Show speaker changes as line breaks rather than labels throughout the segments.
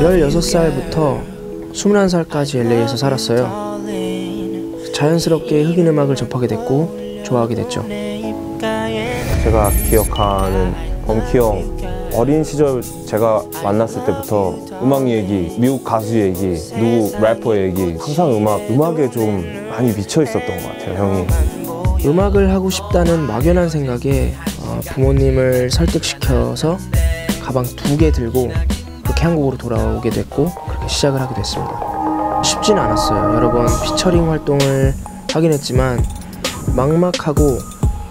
16살부터 21살까지 LA에서 살았어요. 자연스럽게 흑인 음악을 접하게 됐고 좋아하게 됐죠.
제가 기억하는 범키 형 어린 시절 제가 만났을 때부터 음악 얘기, 미국 가수 얘기, 누구 래퍼 얘기 항상 음악, 음악에 좀 많이 미쳐 있었던 것 같아요 형이
음악을 하고 싶다는 막연한 생각에 어, 부모님을 설득시켜서 가방 두 개 들고 그렇게 한국으로 돌아오게 됐고 그렇게 시작을 하게 됐습니다. 쉽진 않았어요. 여러 번 피처링 활동을 하긴 했지만 막막하고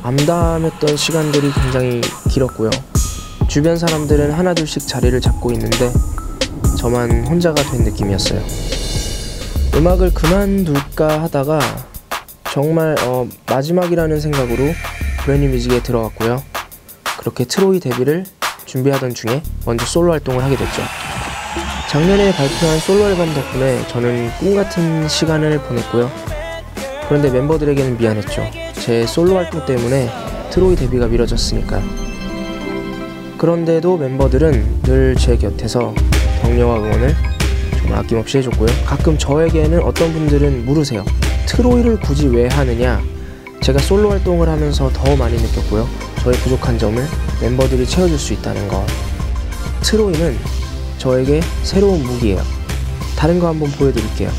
암담했던 시간들이 굉장히 길었고요. 주변 사람들은 하나둘씩 자리를 잡고 있는데 저만 혼자가 된 느낌이었어요. 음악을 그만둘까 하다가 정말 어, 마지막이라는 생각으로 브랜뉴 뮤직에 들어갔고요. 그렇게 트로이 데뷔를 준비하던 중에 먼저 솔로 활동을 하게 됐죠. 작년에 발표한 솔로 앨범 덕분에 저는 꿈 같은 시간을 보냈고요. 그런데 멤버들에게는 미안했죠. 제 솔로 활동 때문에 트로이 데뷔가 미뤄졌으니까요. 그런데도 멤버들은 늘 제 곁에서 격려와 응원을 정말 아낌없이 해줬고요. 가끔 저에게는 어떤 분들은 물으세요. 트로이를 굳이 왜 하느냐? 제가 솔로 활동을 하면서 더 많이 느꼈고요. 저의 부족한 점을 멤버들이 채워줄 수 있다는 것. 트로이는 저에게 새로운 무기예요. 다른 거 한번 보여드릴게요.